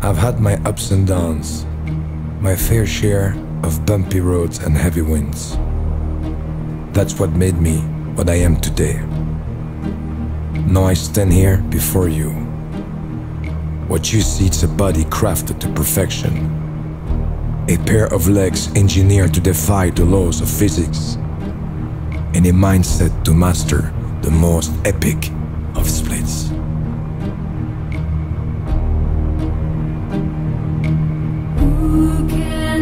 I've had my ups and downs, my fair share of bumpy roads and heavy winds. That's what made me what I am today. Now I stand here before you. What you see is a body crafted to perfection, a pair of legs engineered to defy the laws of physics, and a mindset to master the most epic